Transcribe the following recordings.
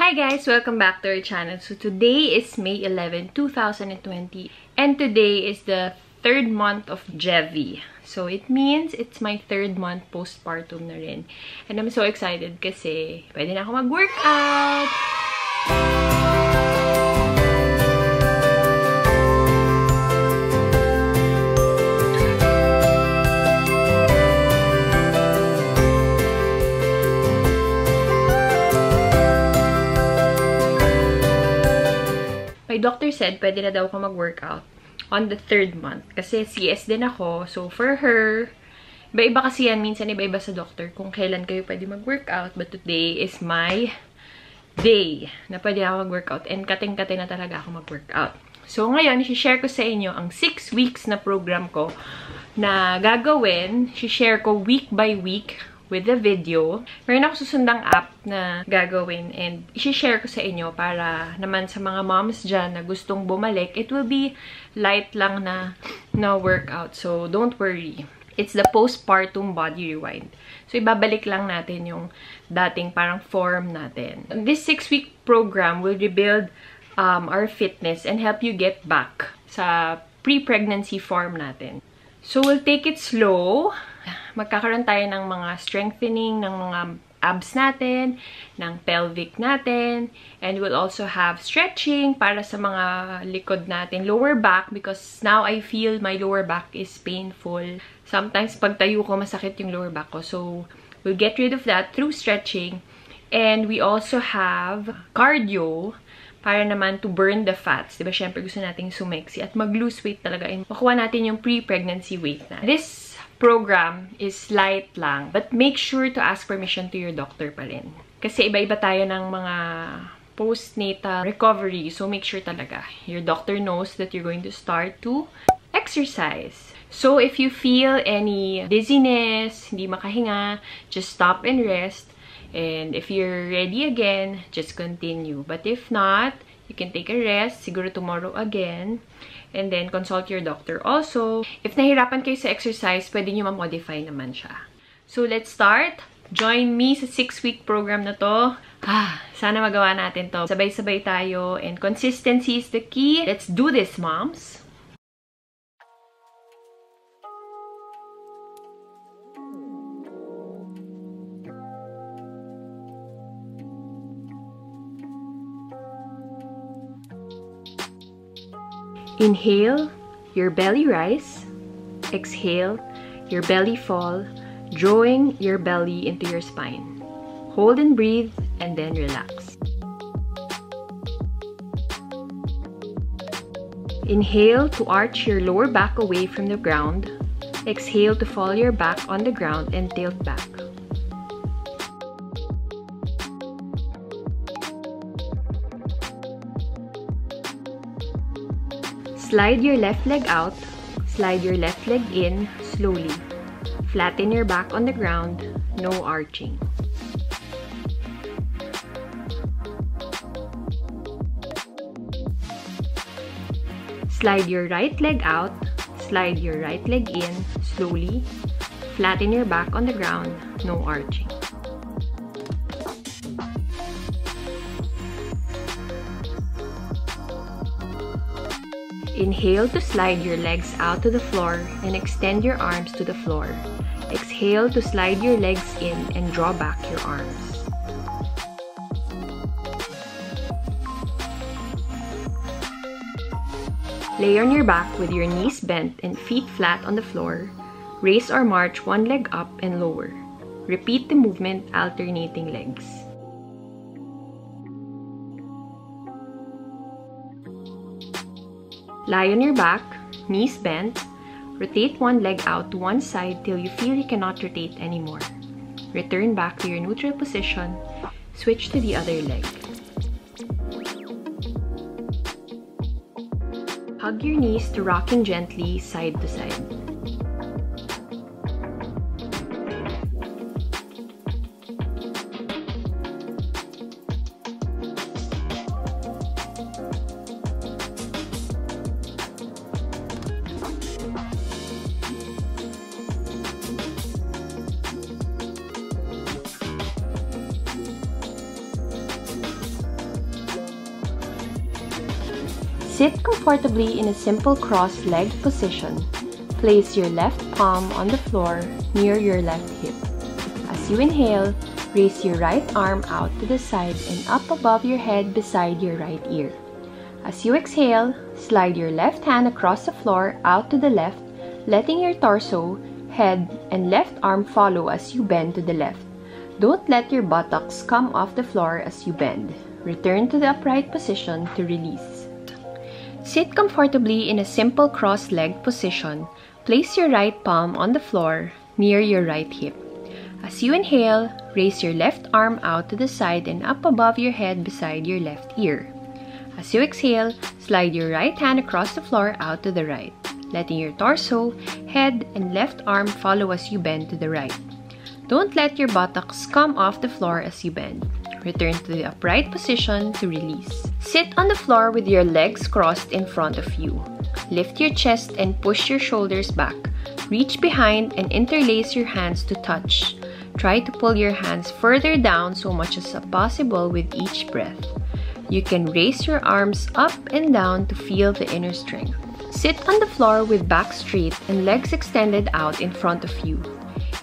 Hi guys! Welcome back to our channel. So today is May 11, 2020 and today is the third month of Jevi. So it means it's my third month postpartum na rin. And I'm so excited kasi pwede na ako mag-workout! Said pwede na daw ako mag-workout on the third month. Kasi CS din ako. So, for her, iba-iba kasi yan. Minsan iba-iba sa doctor kung kailan kayo pwede mag-workout. But today is my day na pwede ako mag-workout. And kating-kating na talaga ako mag-workout. So, ngayon, isi-share ko sa inyo ang 6 weeks na program ko na gagawin. Isi-share ko week by week with the video. Meron ako susundang app na gagawin and isi-share ko sa inyo para naman sa mga moms dyan na gustong bumalik, it will be light lang na, na workout. So, don't worry. It's the postpartum body rewind. So, ibabalik lang natin yung dating parang form natin. This six-week program will rebuild um, our fitness and help you get back sa pre-pregnancy form natin. So, we'll take it slow. Magkakaroon tayo ng mga strengthening ng mga abs natin, ng pelvic natin, and we'll also have stretching para sa mga likod natin, lower back, because now I feel my lower back is painful. Sometimes pag tayo ko, masakit yung lower back ko. So, we'll get rid of that through stretching. And we also have cardio para naman to burn the fats. Diba, syempre gusto nating sumeksi at mag-lose weight talaga and makuha natin yung pre-pregnancy weight na. This program is light lang, but make sure to ask permission to your doctor pa rin. Kasi iba-iba tayo ng mga postnatal recovery. So, make sure talaga your doctor knows that you're going to start to exercise. So, if you feel any dizziness, hindi makahinga, just stop and rest. And if you're ready again, just continue. But if not, you can take a rest, siguro tomorrow again, and then consult your doctor. Also, if nahirapan kayo sa exercise, pwede nyo ma-modify naman siya. So, let's start. Join me sa 6-week program na to. Ah, sana magawa natin to. Sabay-sabay tayo, and consistency is the key. Let's do this, moms! Inhale, your belly rise. Exhale, your belly fall, drawing your belly into your spine. Hold and breathe, and then relax. Inhale to arch your lower back away from the ground. Exhale to fall your back on the ground and tilt back. Slide your left leg out. Slide your left leg in slowly. Flatten your back on the ground. No arching. Slide your right leg out. Slide your right leg in slowly. Flatten your back on the ground. No arching. Inhale to slide your legs out to the floor and extend your arms to the floor. Exhale to slide your legs in and draw back your arms. Lay on your back with your knees bent and feet flat on the floor. Raise or march one leg up and lower. Repeat the movement alternating legs. Lie on your back, knees bent. Rotate one leg out to one side till you feel you cannot rotate anymore. Return back to your neutral position. Switch to the other leg. Hug your knees to rocking gently side to side. Sit comfortably in a simple cross-legged position. Place your left palm on the floor near your left hip. As you inhale, raise your right arm out to the side and up above your head beside your right ear. As you exhale, slide your left hand across the floor out to the left, letting your torso, head, and left arm follow as you bend to the left. Don't let your buttocks come off the floor as you bend. Return to the upright position to release. Sit comfortably in a simple cross-legged position. Place your right palm on the floor near your right hip. As you inhale, raise your left arm out to the side and up above your head beside your left ear. As you exhale, slide your right hand across the floor out to the right, letting your torso, head, and left arm follow as you bend to the right. Don't let your buttocks come off the floor as you bend. Return to the upright position to release. Sit on the floor with your legs crossed in front of you. Lift your chest and push your shoulders back. Reach behind and interlace your hands to touch. Try to pull your hands further down so much as possible with each breath. You can raise your arms up and down to feel the inner strength. Sit on the floor with back straight and legs extended out in front of you.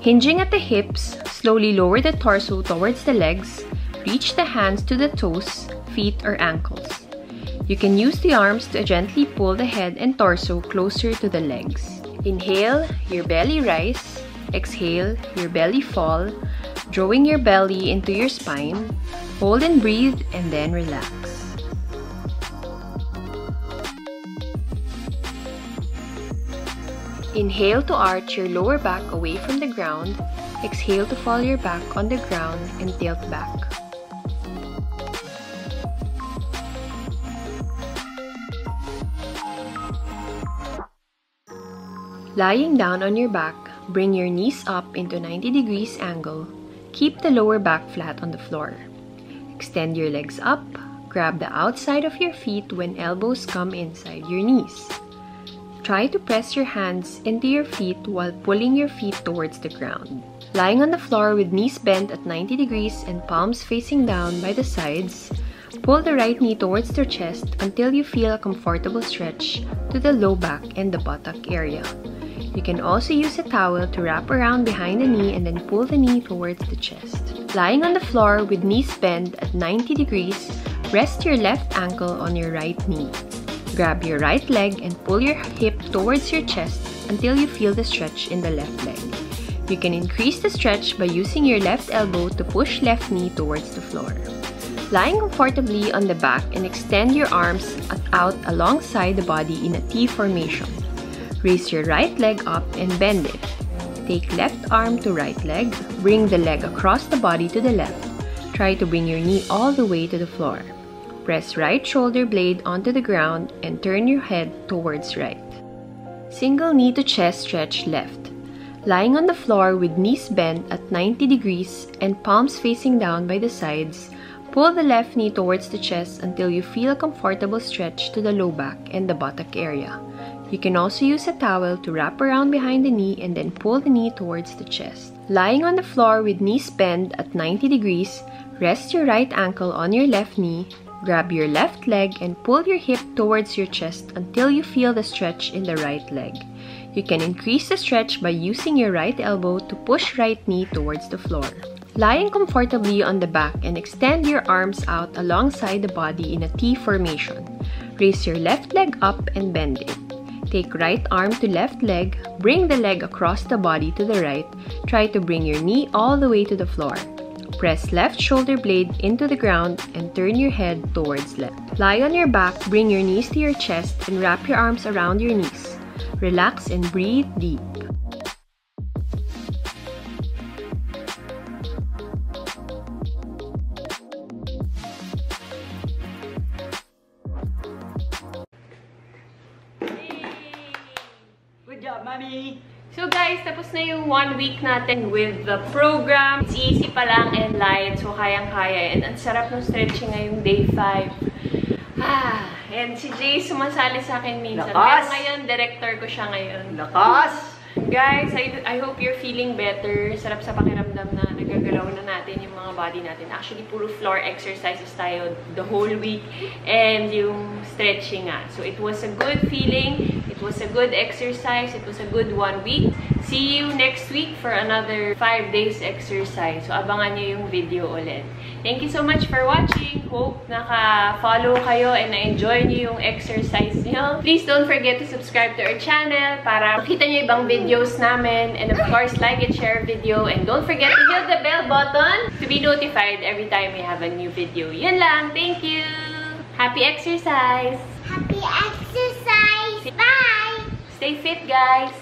Hinging at the hips, slowly lower the torso towards the legs, reach the hands to the toes, feet, or ankles. You can use the arms to gently pull the head and torso closer to the legs. Inhale, your belly rise. Exhale, your belly fall, drawing your belly into your spine. Hold and breathe, and then relax. Inhale to arch your lower back away from the ground. Exhale to fall your back on the ground and tilt back. Lying down on your back, bring your knees up into 90 degrees angle. Keep the lower back flat on the floor. Extend your legs up. Grab the outside of your feet when elbows come inside your knees. Try to press your hands into your feet while pulling your feet towards the ground. Lying on the floor with knees bent at 90 degrees and palms facing down by the sides, pull the right knee towards the chest until you feel a comfortable stretch to the low back and the buttock area. You can also use a towel to wrap around behind the knee and then pull the knee towards the chest. Lying on the floor with knees bent at 90 degrees, rest your left ankle on your right knee. Grab your right leg and pull your hip towards your chest until you feel the stretch in the left leg. You can increase the stretch by using your left elbow to push left knee towards the floor. Lying comfortably on the back and extend your arms out alongside the body in a T formation. Raise your right leg up and bend it. Take left arm to right leg, bring the leg across the body to the left. Try to bring your knee all the way to the floor. Press right shoulder blade onto the ground and turn your head towards right. Single knee to chest stretch left. Lying on the floor with knees bent at 90 degrees and palms facing down by the sides, pull the left knee towards the chest until you feel a comfortable stretch to the low back and the buttock area. You can also use a towel to wrap around behind the knee and then pull the knee towards the chest. Lying on the floor with knees bent at 90 degrees, rest your right ankle on your left knee Grab your left leg and pull your hip towards your chest until you feel the stretch in the right leg. You can increase the stretch by using your right elbow to push right knee towards the floor. Lying comfortably on the back and extend your arms out alongside the body in a T formation. Raise your left leg up and bend it. Take right arm to left leg, bring the leg across the body to the right. Try to bring your knee all the way to the floor. Press left shoulder blade into the ground and turn your head towards left. Lie on your back, bring your knees to your chest and wrap your arms around your knees. Relax and breathe deep. So guys, tapos na yung one week natin with the program. It's easy pa lang and light, so kayang-kaya. And ang sarap ng stretching ngayong day 5. Ah, and si Jay sumasali sa akin minsan. Lakas! Pero ngayon, director ko siya ngayon. Lakas! Guys, I, I hope you're feeling better. Sarap sa pakiramdam na nag ginagalaw na natin yung mga body natin. Actually, puro floor exercises tayo the whole week and yung stretching nga. So, it was a good feeling. Was a good exercise. It was a good one week. See you next week for another 5 days exercise. So, abangan nyo yung video ulit. Thank you so much for watching. Hope naka-follow kayo and na-enjoy nyo yung exercise nyo. Please don't forget to subscribe to our channel para makita nyo ibang videos namin. And of course, like and share video. And don't forget to hit the bell button to be notified every time we have a new video. Yun lang. Thank you! Happy exercise! Happy exercise. Bye. Stay fit, guys!